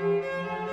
Música